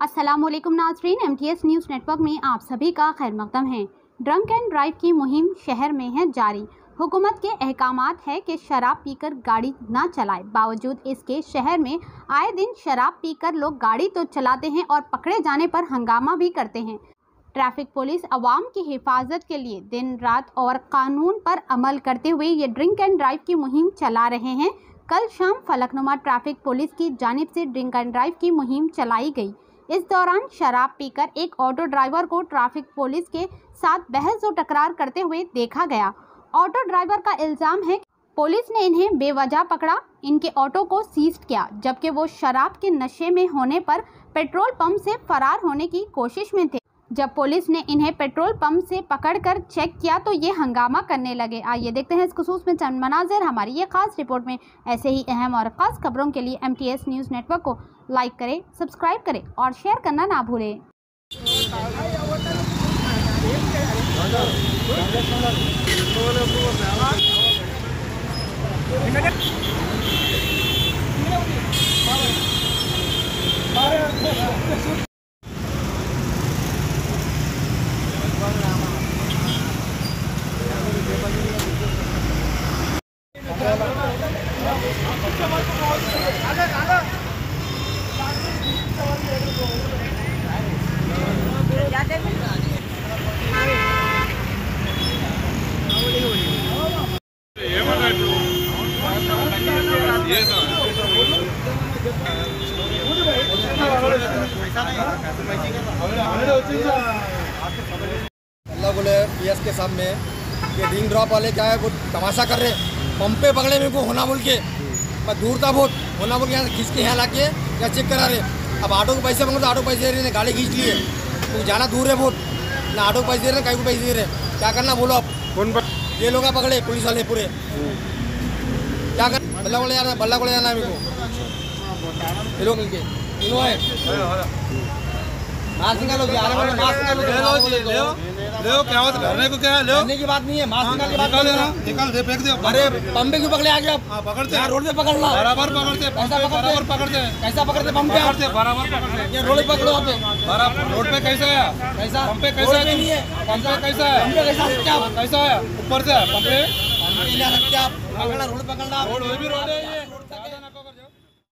असलम नाजरीन M T S news network में आप सभी का खैर मकदम है। ड्रंक एंड ड्राइव की मुहिम शहर में है जारी। हुकूमत के अहकाम है कि शराब पीकर गाड़ी ना चलाए। बावजूद इसके शहर में आए दिन शराब पीकर लोग गाड़ी तो चलाते हैं और पकड़े जाने पर हंगामा भी करते हैं। ट्रैफ़िक पुलिस अवाम की हिफाजत के लिए दिन रात और कानून पर अमल करते हुए ये ड्रिंक एंड ड्राइव की मुहिम चला रहे हैं। कल शाम फलकनुमा ट्रैफ़िक पुलिस की जानब से ड्रिंक एंड ड्राइव की मुहिम चलाई गई। इस दौरान शराब पीकर एक ऑटो ड्राइवर को ट्रैफ़िक पुलिस के साथ बहस व टकरार करते हुए देखा गया। ऑटो ड्राइवर का इल्ज़ाम है पुलिस ने इन्हें बेवजह पकड़ा, इनके ऑटो को सीज किया, जबकि वो शराब के नशे में होने पर पेट्रोल पंप से फरार होने की कोशिश में थे। जब पुलिस ने इन्हें पेट्रोल पंप से पकड़कर चेक किया तो ये हंगामा करने लगे। आइए देखते हैं इस खसूस में चंद मनाजिर। हमारी ये खास रिपोर्ट में ऐसे ही अहम और ख़ास खबरों के लिए एमटीएस न्यूज़ नेटवर्क को लाइक करें, सब्सक्राइब करें और शेयर करना ना भूलें। अल्लाह बोले पी एस के सामने ये रिंग ड्रॉप वाले क्या है। वो तमाशा कर रहे पंप पे पकड़े मेरे को होना बोल के। मैं दूर था बहुत होना बोल के यहाँ खींच के यहाँ ला के यहाँ चेक करा रहे। अब ऑटो को पैसे मांगो तो ऑटो पैसे दे रहे हैं गाड़ी खींच लिए। तो जाना दूर है बहुत ना ऑटो को पैसे दे रहे कहीं को पैसे दे रहे। क्या करना बोलो अब कौन पर ये लोग पकड़े पुलिस वाले पूरे। क्या कर बल्ला को जाना बल्ला को जाना है मेरे को। ये लोग मिलके। तीनों है। मास्क निकालो मास्क निकालो ले क्या बात करने को क्या है ले की बात नहीं है मास्क निकाल के बात करो देना। ना। निकाल दे फेंक दे। अरे पंपे क्यों पकड़े आगे आप हाँ पकड़ते हैं। रोड पे पकड़ना बराबर पकड़ते हैं कैसा पकड़ते पकड़ते हैं। कैसा पकड़ते पंप पे। पकड़ते हैं बराबर पकड़ते हैं। ये रोड पे पकड़ो आप। बराबर रोड पे कैसा है? कैसा पंप पे कैसा है? है। पंप पे कैसा है? कैसा है? ऊपर से है पंप पे। रोड पकड़ना। रोड भी रोड है ये।